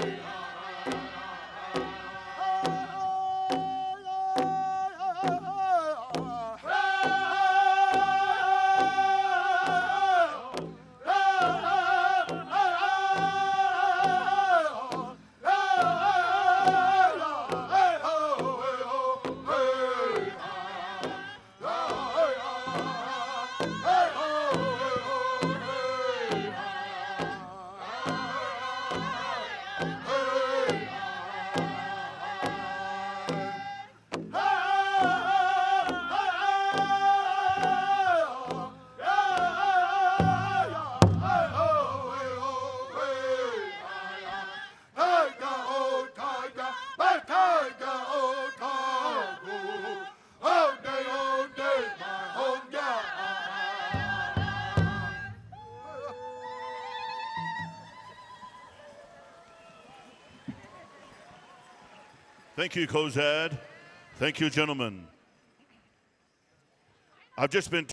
Amen. Thank you, Cozad. Thank you, gentlemen. I've just been